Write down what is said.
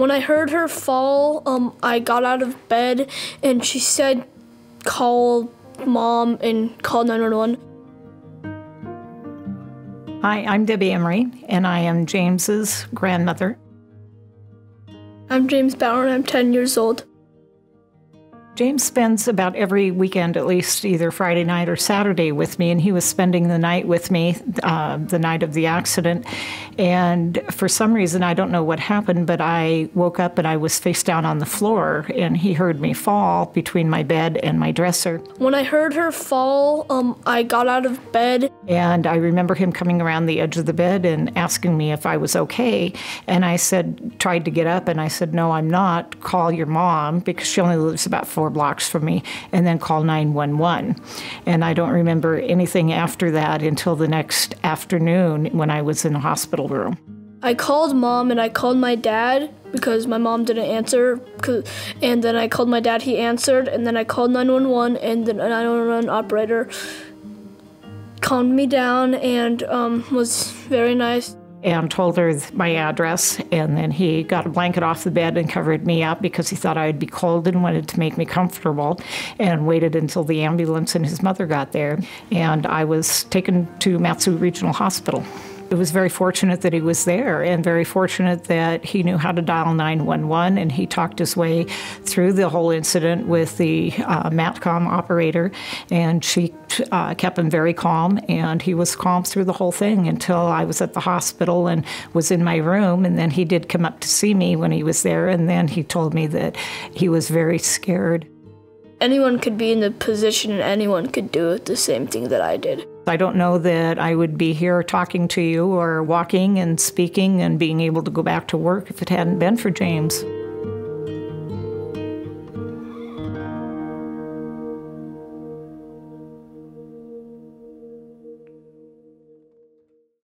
When I heard her fall, um, I got out of bed and she said, call mom and call 911. Hi, I'm Debbie Emery, and I am James's grandmother. I'm James Bauer, and I'm 10 years old. James spends about every weekend, at least either Friday night or Saturday, with me, and he was spending the night with me uh, the night of the accident. And for some reason, I don't know what happened, but I woke up and I was face down on the floor, and he heard me fall between my bed and my dresser. When I heard her fall, um, I got out of bed. And I remember him coming around the edge of the bed and asking me if I was okay. And I said, tried to get up, and I said, No, I'm not. Call your mom, because she only lives about four blocks from me, and then call 911. And I don't remember anything after that until the next afternoon when I was in the hospital room. I called mom and I called my dad because my mom didn't answer. And then I called my dad, he answered. And then I called 911, and the 911 operator calmed me down and um, was very nice and told her my address. And then he got a blanket off the bed and covered me up because he thought I'd be cold and wanted to make me comfortable and waited until the ambulance and his mother got there. And I was taken to Mat-Su Regional Hospital. It was very fortunate that he was there and very fortunate that he knew how to dial 911 and he talked his way through the whole incident with the uh, MATCOM operator and she uh, kept him very calm and he was calm through the whole thing until I was at the hospital and was in my room and then he did come up to see me when he was there and then he told me that he was very scared. Anyone could be in the position and anyone could do the same thing that I did. I don't know that I would be here talking to you or walking and speaking and being able to go back to work if it hadn't been for James.